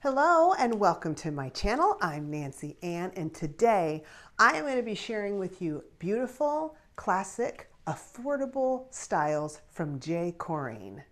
Hello and welcome to my channel. I'm Nancy Anne and today I am going to be sharing with you beautiful, classic, affordable styles from J. Corrine.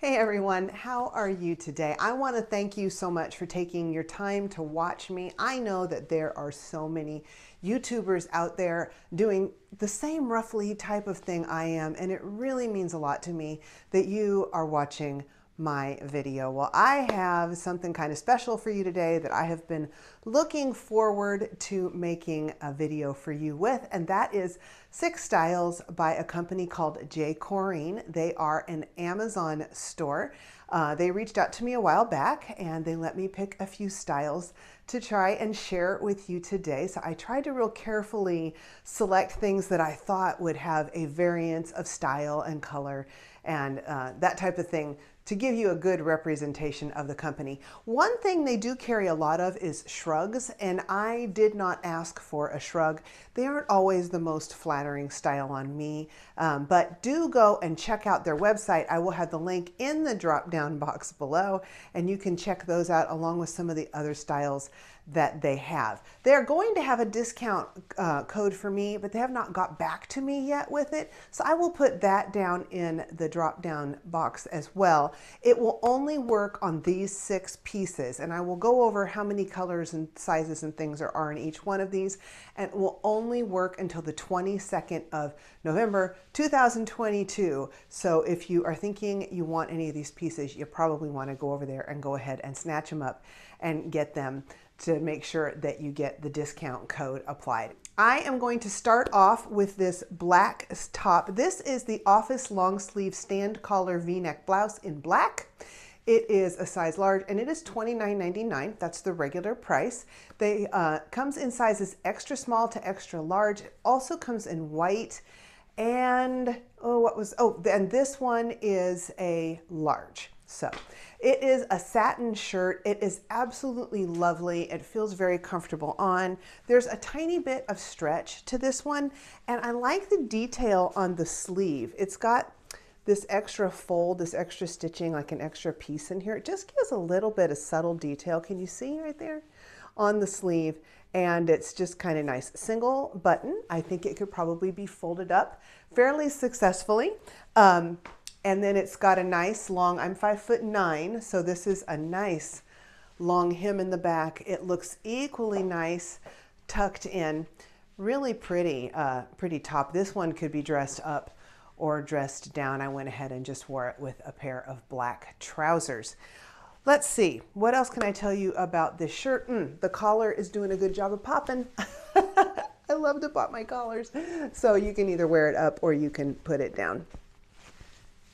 Hey everyone, how are you today? I want to thank you so much for taking your time to watch me. I know that there are so many YouTubers out there doing the same roughly type of thing I am, and it really means a lot to me that you are watching my video. Well, I have something kind of special for you today that I have been looking forward to making a video for you with, and that is six styles by a company called J. Corrine. They are an Amazon store. Uh, they reached out to me a while back and they let me pick a few styles to try and share with you today. So I tried to real carefully select things that I thought would have a variance of style and color and uh, that type of thing to give you a good representation of the company. One thing they do carry a lot of is shrugs, and I did not ask for a shrug. They aren't always the most flattering style on me, um, but do go and check out their website. I will have the link in the drop down box below, and you can check those out along with some of the other styles that they have. They're going to have a discount uh, code for me, but they have not got back to me yet with it. So I will put that down in the drop down box as well. It will only work on these six pieces and I will go over how many colors and sizes and things there are in each one of these and it will only work until the 22nd of November 2022. So if you are thinking you want any of these pieces, you probably want to go over there and go ahead and snatch them up and get them to make sure that you get the discount code applied. I am going to start off with this black top. This is the Office Long Sleeve Stand Collar V-neck blouse in black. It is a size large and it is $29.99. That's the regular price. They uh, comes in sizes extra small to extra large. It also comes in white and oh, what was, oh, and this one is a large. So it is a satin shirt. It is absolutely lovely. It feels very comfortable on. There's a tiny bit of stretch to this one, and I like the detail on the sleeve. It's got this extra fold, this extra stitching, like an extra piece in here. It just gives a little bit of subtle detail. Can you see right there on the sleeve? And it's just kind of nice. Single button. I think it could probably be folded up fairly successfully. Um, and then it's got a nice long, I'm five foot nine, so this is a nice long hem in the back. It looks equally nice tucked in. Really pretty, uh, pretty top. This one could be dressed up or dressed down. I went ahead and just wore it with a pair of black trousers. Let's see, what else can I tell you about this shirt? Mm, the collar is doing a good job of popping. I love to pop my collars. So you can either wear it up or you can put it down.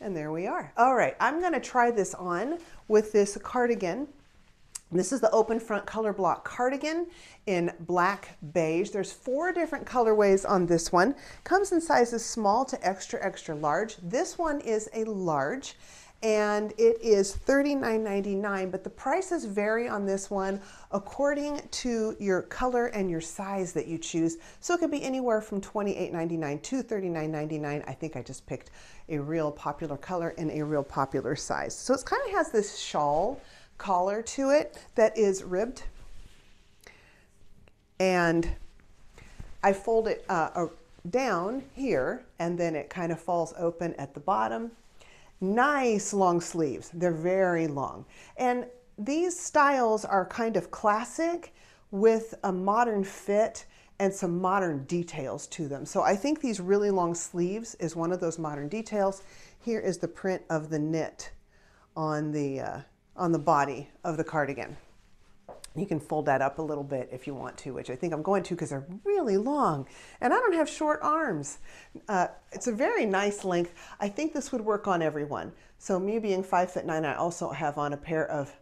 And there we are. All right, I'm gonna try this on with this cardigan. This is the open front color block cardigan in black beige. There's four different colorways on this one. Comes in sizes small to extra, extra large. This one is a large and it is $39.99, but the prices vary on this one according to your color and your size that you choose. So it could be anywhere from $28.99 to $39.99. I think I just picked a real popular color and a real popular size. So it kind of has this shawl collar to it that is ribbed. And I fold it uh, down here and then it kind of falls open at the bottom Nice long sleeves. They're very long. And these styles are kind of classic with a modern fit and some modern details to them. So I think these really long sleeves is one of those modern details. Here is the print of the knit on the, uh, on the body of the cardigan. You can fold that up a little bit if you want to, which I think I'm going to because they're really long. And I don't have short arms. Uh, it's a very nice length. I think this would work on everyone. So me being five foot nine, I also have on a pair of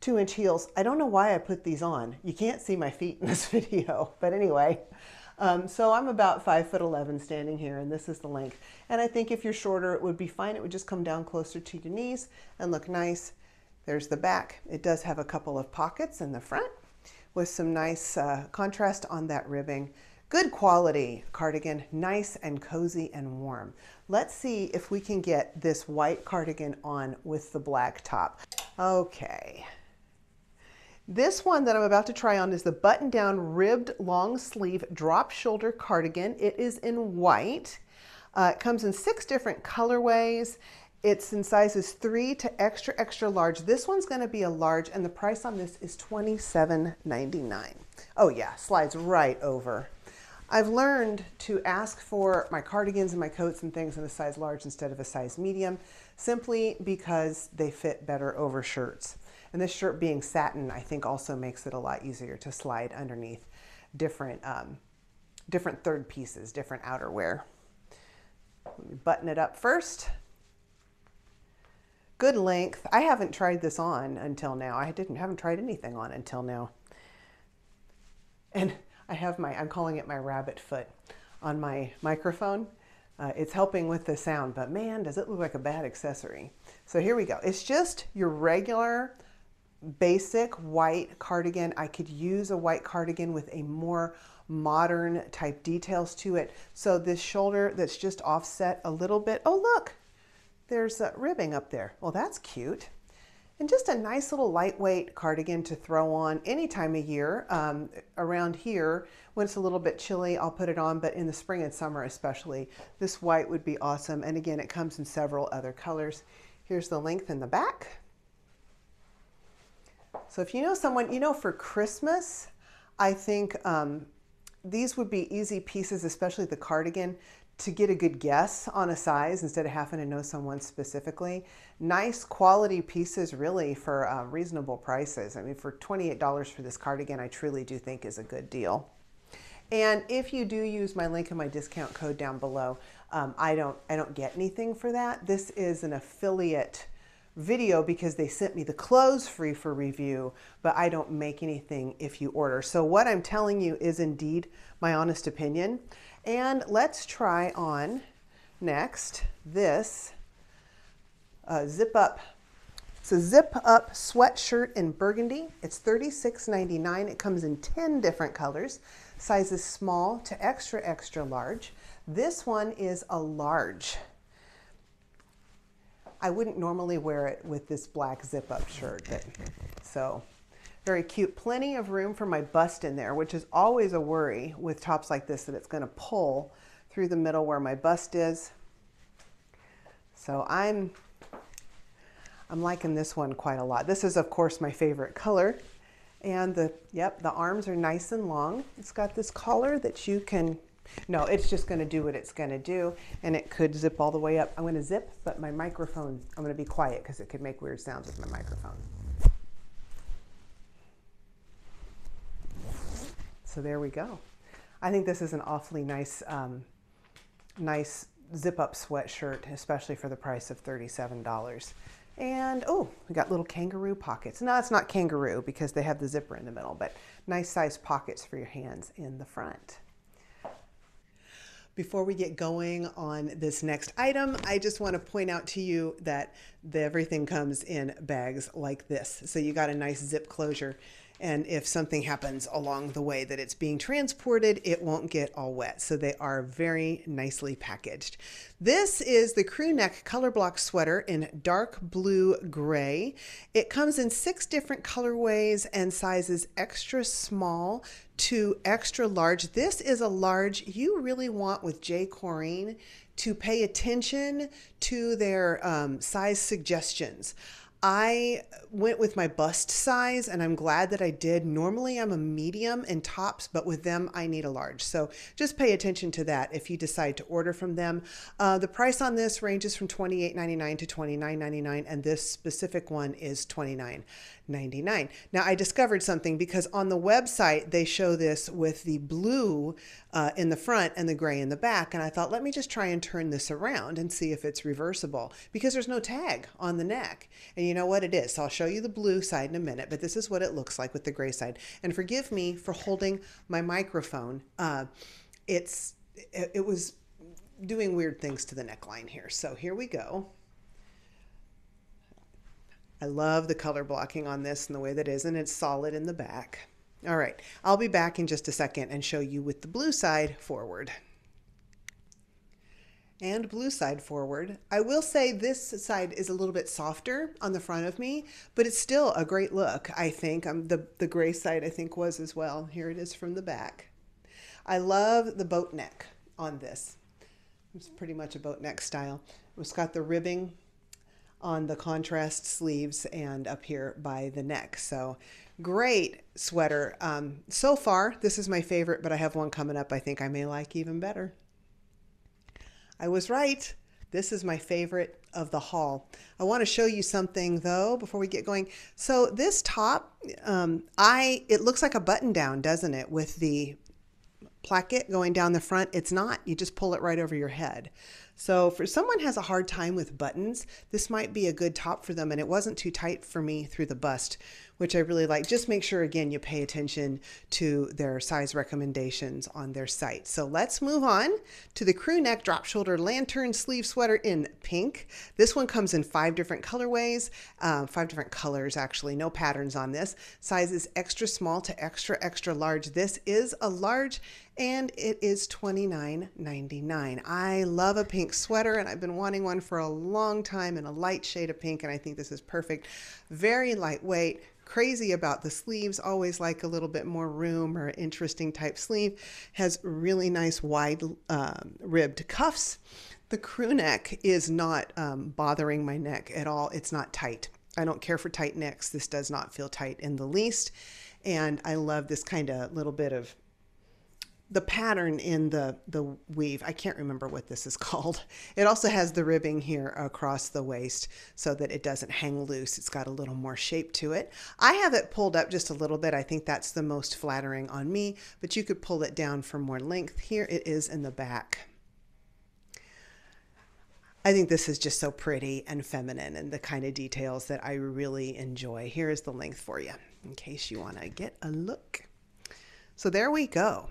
two inch heels. I don't know why I put these on. You can't see my feet in this video, but anyway. Um, so I'm about five foot 11 standing here and this is the length. And I think if you're shorter, it would be fine. It would just come down closer to your knees and look nice. There's the back. It does have a couple of pockets in the front with some nice uh, contrast on that ribbing. Good quality cardigan, nice and cozy and warm. Let's see if we can get this white cardigan on with the black top. Okay. This one that I'm about to try on is the button down ribbed long sleeve drop shoulder cardigan. It is in white. Uh, it comes in six different colorways. It's in sizes three to extra, extra large. This one's gonna be a large and the price on this is $27.99. Oh yeah, slides right over. I've learned to ask for my cardigans and my coats and things in a size large instead of a size medium, simply because they fit better over shirts. And this shirt being satin, I think also makes it a lot easier to slide underneath different, um, different third pieces, different outerwear. Let me button it up first. Good length. I haven't tried this on until now. I didn't haven't tried anything on until now. And I have my, I'm calling it my rabbit foot on my microphone. Uh, it's helping with the sound, but man, does it look like a bad accessory. So here we go. It's just your regular basic white cardigan. I could use a white cardigan with a more modern type details to it. So this shoulder that's just offset a little bit. Oh, look, there's a ribbing up there. Well, that's cute and just a nice little lightweight cardigan to throw on any time of year. Um, around here, when it's a little bit chilly, I'll put it on, but in the spring and summer especially, this white would be awesome. And again, it comes in several other colors. Here's the length in the back. So if you know someone, you know, for Christmas, I think um, these would be easy pieces, especially the cardigan, to get a good guess on a size instead of having to know someone specifically. Nice quality pieces really for uh, reasonable prices. I mean, for $28 for this cardigan, I truly do think is a good deal. And if you do use my link and my discount code down below, um, I don't I don't get anything for that. This is an affiliate video because they sent me the clothes free for review, but I don't make anything if you order. So what I'm telling you is indeed my honest opinion. And let's try on next this uh, zip up. It's a zip up sweatshirt in burgundy. It's $36.99. It comes in 10 different colors, sizes small to extra, extra large. This one is a large. I wouldn't normally wear it with this black zip up shirt, but so very cute. Plenty of room for my bust in there, which is always a worry with tops like this that it's going to pull through the middle where my bust is. So I'm I'm liking this one quite a lot. This is of course my favorite color. And the yep, the arms are nice and long. It's got this collar that you can no, it's just going to do what it's going to do and it could zip all the way up. I'm going to zip, but my microphone, I'm going to be quiet because it could make weird sounds with my microphone. So there we go. I think this is an awfully nice, um, nice zip-up sweatshirt, especially for the price of $37. And oh, we got little kangaroo pockets. No, it's not kangaroo because they have the zipper in the middle, but nice size pockets for your hands in the front. Before we get going on this next item, I just want to point out to you that the, everything comes in bags like this. So you got a nice zip closure and if something happens along the way that it's being transported, it won't get all wet. So they are very nicely packaged. This is the crew neck color block sweater in dark blue gray. It comes in six different colorways and sizes extra small to extra large. This is a large you really want with J. Corrine to pay attention to their um, size suggestions. I went with my bust size and I'm glad that I did. Normally I'm a medium in tops, but with them I need a large. So just pay attention to that if you decide to order from them. Uh, the price on this ranges from $28.99 to $29.99 and this specific one is $29.99. Now I discovered something because on the website they show this with the blue uh, in the front and the gray in the back and I thought let me just try and turn this around and see if it's reversible because there's no tag on the neck. And you know what it is. So I'll show you the blue side in a minute, but this is what it looks like with the gray side. And forgive me for holding my microphone. Uh, it's it, it was doing weird things to the neckline here. So here we go. I love the color blocking on this and the way that is, and it's solid in the back. All right, I'll be back in just a second and show you with the blue side forward. And blue side forward. I will say this side is a little bit softer on the front of me, but it's still a great look, I think. Um, the, the gray side, I think, was as well. Here it is from the back. I love the boat neck on this. It's pretty much a boat neck style. It's got the ribbing on the contrast sleeves and up here by the neck. So great sweater. Um, so far, this is my favorite, but I have one coming up I think I may like even better. I was right. This is my favorite of the haul. I want to show you something though before we get going. So this top, um, I it looks like a button down, doesn't it? With the placket going down the front. It's not. You just pull it right over your head. So for someone has a hard time with buttons, this might be a good top for them. And it wasn't too tight for me through the bust, which I really like. Just make sure, again, you pay attention to their size recommendations on their site. So let's move on to the crew neck drop shoulder lantern sleeve sweater in pink. This one comes in five different colorways, um, five different colors actually, no patterns on this. Size is extra small to extra, extra large. This is a large and it is $29.99. I love a pink sweater and I've been wanting one for a long time in a light shade of pink and I think this is perfect. Very lightweight, crazy about the sleeves, always like a little bit more room or interesting type sleeve. Has really nice wide um, ribbed cuffs. The crew neck is not um, bothering my neck at all. It's not tight. I don't care for tight necks. This does not feel tight in the least. And I love this kind of little bit of the pattern in the the weave i can't remember what this is called it also has the ribbing here across the waist so that it doesn't hang loose it's got a little more shape to it i have it pulled up just a little bit i think that's the most flattering on me but you could pull it down for more length here it is in the back I think this is just so pretty and feminine and the kind of details that I really enjoy. Here is the length for you in case you want to get a look. So there we go.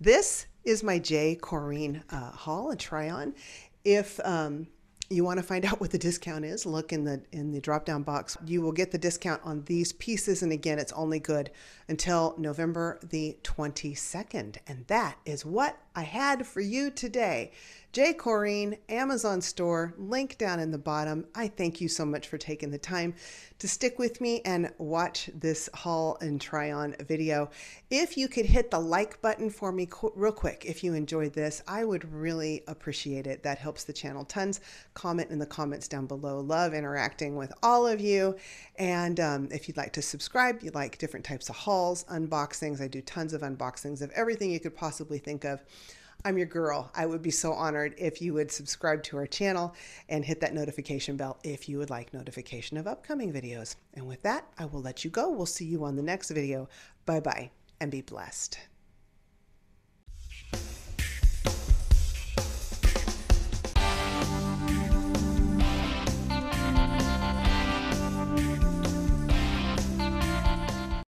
This is my J. Corrine uh, haul and try on. If um, you want to find out what the discount is, look in the in the drop down box. You will get the discount on these pieces, and again, it's only good until November the 22nd. And that is what I had for you today. J. Corrine, Amazon store, link down in the bottom. I thank you so much for taking the time to stick with me and watch this haul and try on video. If you could hit the like button for me real quick, if you enjoyed this, I would really appreciate it. That helps the channel tons. Comment in the comments down below. Love interacting with all of you. And um, if you'd like to subscribe, you like different types of hauls, unboxings, I do tons of unboxings of everything you could possibly think of. I'm your girl. I would be so honored if you would subscribe to our channel and hit that notification bell if you would like notification of upcoming videos. And with that, I will let you go. We'll see you on the next video. Bye bye and be blessed.